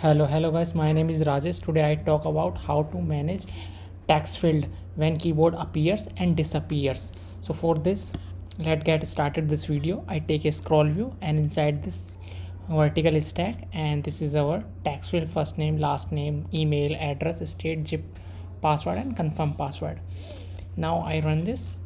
hello hello guys my name is rajesh. Today i talk about how to manage text field when keyboard appears and disappears. So for this let's get started this video. I take a scroll view and inside this vertical stack and this is our text field. First name last name email address state zip password and confirm password. Now i run this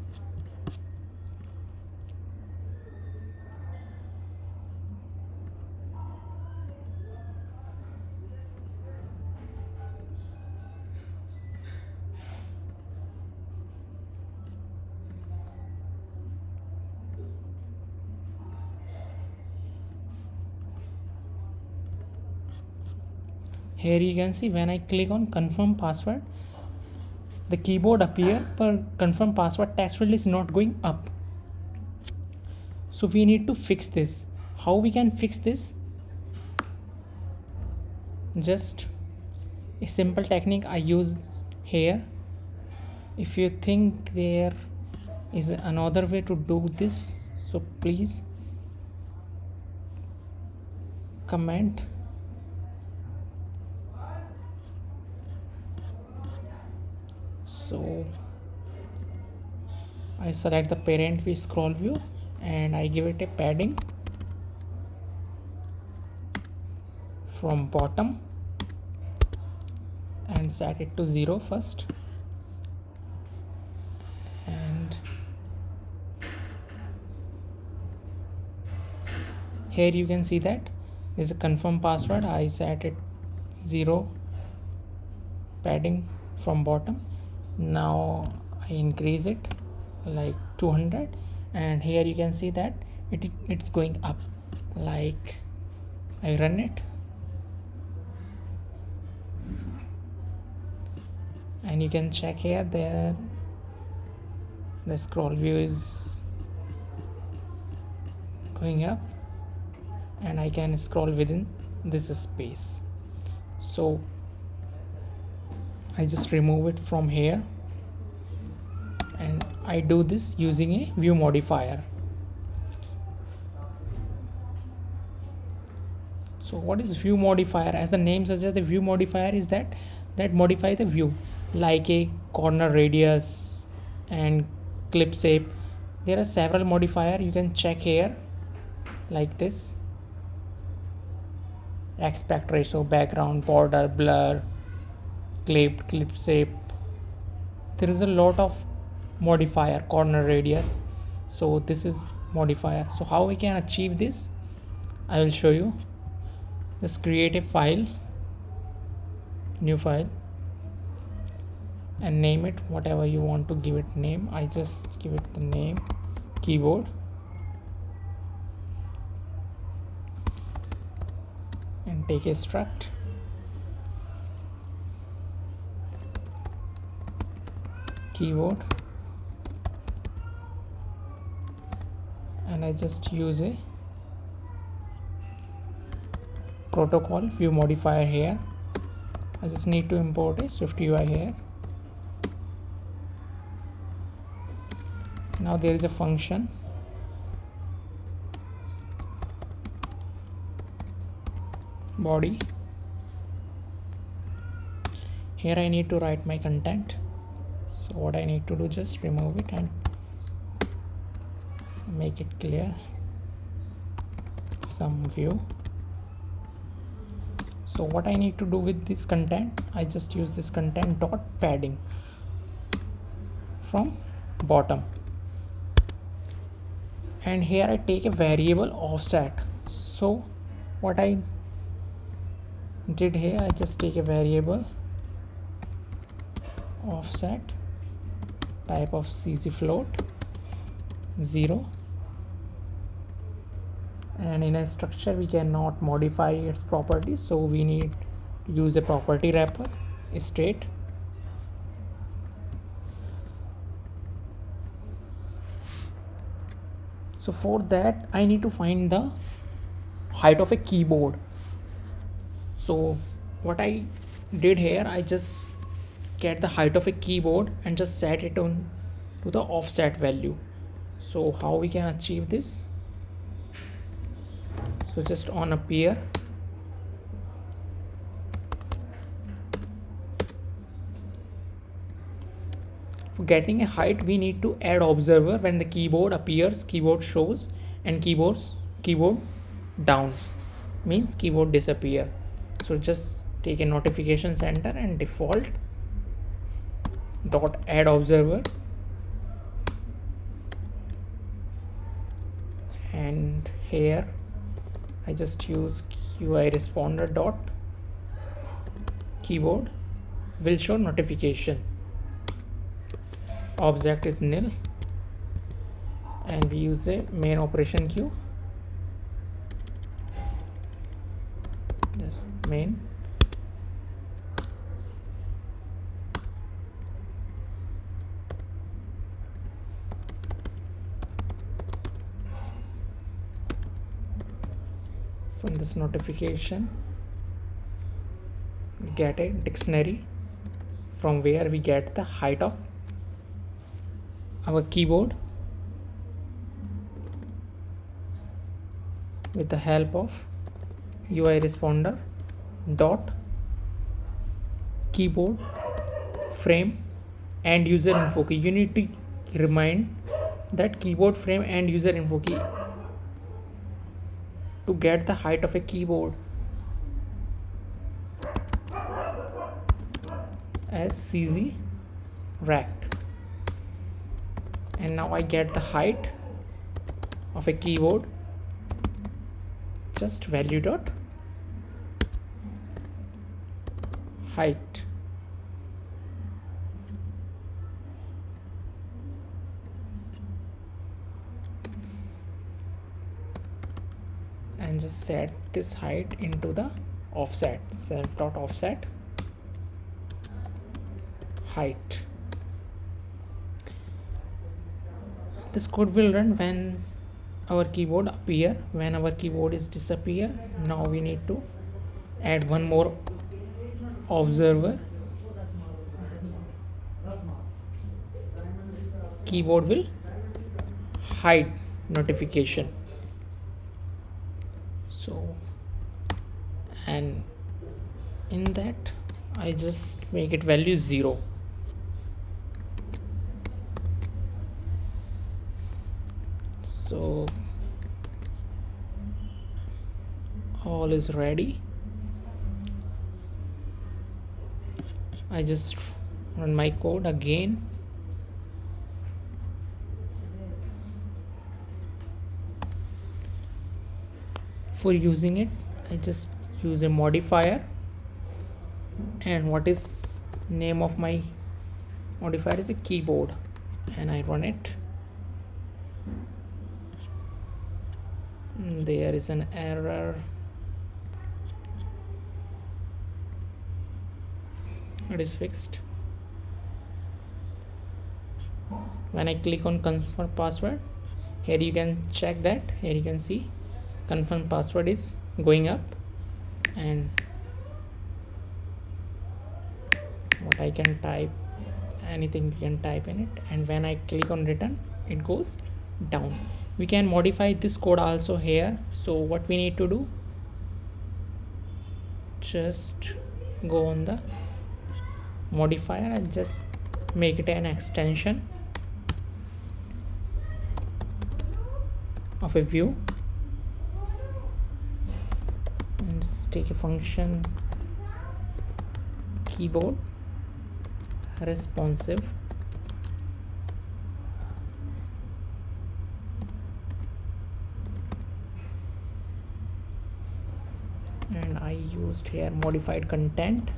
here you can see when I click on confirm password the keyboard appear but confirm password text field is not going up. So we need to fix this. How we can fix this? Just a simple technique I use here. If you think there is another way to do this so please comment so I select the parent view scroll view and I give it a padding from bottom and set it to 0 first. And here you can see that is a confirm password. I set it 0 padding from bottom now I increase it like 200 and here you can see that it it's going up. Like I run it. And you can check here the the scroll view is going up. And I can scroll within this space. So I just remove it from here. And I do this using a view modifier. So what is view modifier? As the name suggests the view modifier is that that modify the view. Like a corner radius and clip shape. There are several modifier. You can check here. Like this. Aspect ratio background border blur clip clip shape. There is a lot of modifier corner radius. So this is modifier. So how we can achieve this? I will show you. Just create a file new file and name it whatever you want to give it name. I just give it the name keyboard. And take a struct keyboard. And I just use a protocol view modifier here. I just need to import a Swift UI here. Now there is a function. Body. Here I need to write my content so what I need to do just remove it and make it clear. Some view. So what I need to do with this content I just use this content dot padding from bottom. And here I take a variable offset. So what I did here I just take a variable offset type of CGFloat 0 and in a structure we cannot modify its properties so we need to use a property wrapper state so for that I need to find the height of a keyboard. So what I did here I just get the height of a keyboard and just set it on to the offset value. So how we can achieve this? So just on appear for getting a height we need to add observer when the keyboard appears keyboard shows and keyboards keyboard down. Means keyboard disappear. So just take a notification center and default dot add observer. And here I just use UI responder dot keyboard. Will show notification. Object is nil. And we use a main operation queue. Just main from this notification. Get a dictionary from where we get the height of our keyboard with the help of UI responder dot keyboard frame end user info key. You need to remind that keyboard frame end user info key to get the height of a keyboard. As CZ rect and now I get the height of a keyboard. Just value dot. Height and just set this height into the offset self dot offset height. This code will run when our keyboard appear when our keyboard is disappear. Now we need to add one more observer. Keyboard will hide notification so and in that I just make it value 0 so all is ready. I just run my code again for using it. I just use a modifier. And what is name of my modifier is a keyboard. And I run it. Mm, there is an error. It is fixed. When I click on confirm password here you can check that. Here you can see confirm password is going up. And what I can type anything you can type in it. And when I click on return it goes down. We can modify this code also here. So what we need to do just go on the modifier and just make it an extension of a view just take a function. Keyboard. Responsive. And I used here modified content.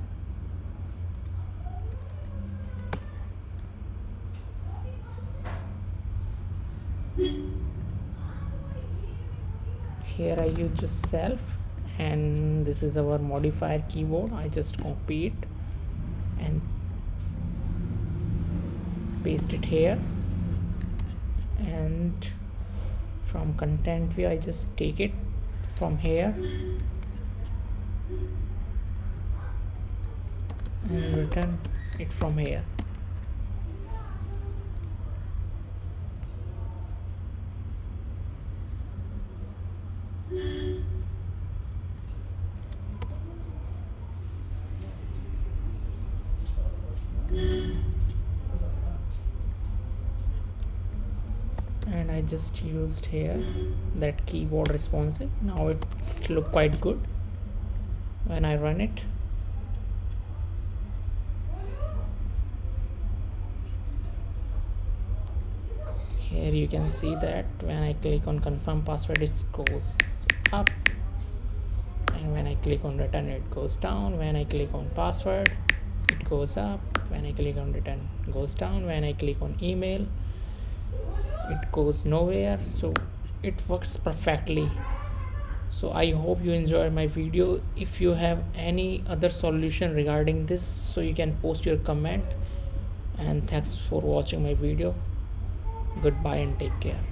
Here I use just self and this is our modifier keyboard. I just copy it and paste it here. And from content view I just take it from here. And return it from here Just used here that keyboard responsive. Now it's look quite good when I run it. Here you can see that when I click on confirm password it goes up. And when I click on return it goes down. When I click on password it goes up. When I click on return goes down. When I click on email it goes nowhere so it works perfectly. So i hope you enjoy my video. If you have any other solution regarding this so you can post your comment. And thanks for watching my video. Goodbye and take care